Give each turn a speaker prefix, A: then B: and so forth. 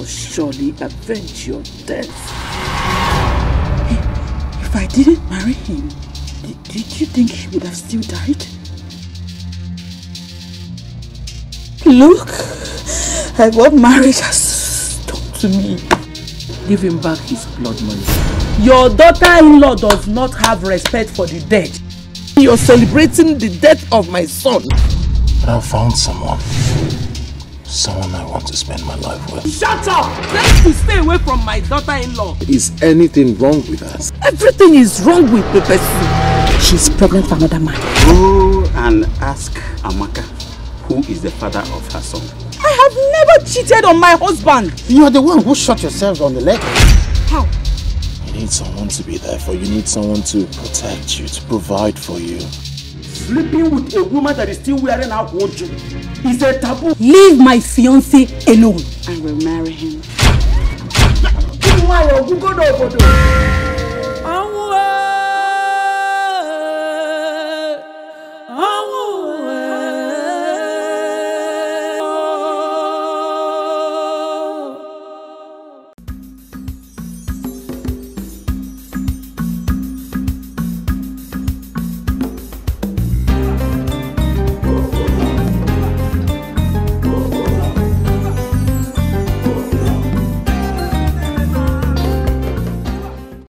A: must surely avenge your death.
B: If I didn't marry him, did, did you think he would have still died? Look at what marriage has done to me.
A: Give him back his blood money. Your daughter-in-law does not have respect for the dead. You're celebrating the death of my son.
C: But I found someone. Someone I want to spend my life with.
A: Shut up! Tell to stay away from my daughter-in-law.
C: Is anything wrong with us?
A: Everything is wrong with the person.
B: She's pregnant for another man.
D: Go and ask Amaka who is the father of her son.
B: I have never cheated on my husband.
E: You are the one who shot yourself on the leg.
B: How?
C: You need someone to be there for you. You need someone to protect you, to provide for you.
D: Sleeping with a woman that is still wearing her wardrobe is a taboo.
B: Leave my fiancé alone.
F: I will marry him.